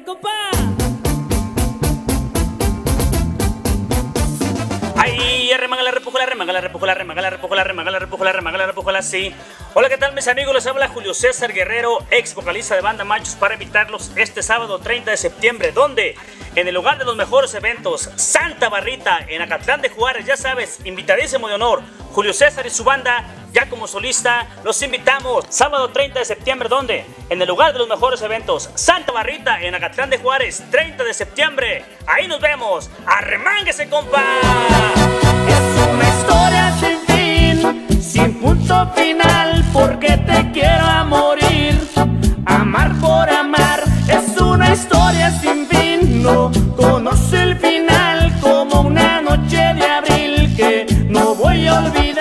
¡Arrémangase, compa! Ay, arremangala, repújala, arremangala, repújala, arremangala, repújala, arremangala, repújala, arremangala, repújala, sí. Hola, ¿qué tal mis amigos? Les habla Julio César Guerrero, ex vocalista de Banda Machos, para invitarlos este sábado 30 de septiembre, ¿dónde? En el lugar de los mejores eventos, Santa Barrita, en Acatlán de Juárez, ya sabes, invitadísimo de honor, Julio César y su banda, ya como solista, los invitamos sábado 30 de septiembre, ¿dónde? En el lugar de los mejores eventos, Santa Barrita, en Acatlán de Juárez, 30 de septiembre. Ahí nos vemos. ¡Arremánguese, compa! Es una historia sin fin, sin punto final, porque te quiero a morir. Amar por amar es una historia sin fin, no conoce el final como una noche de abril que no voy a olvidar.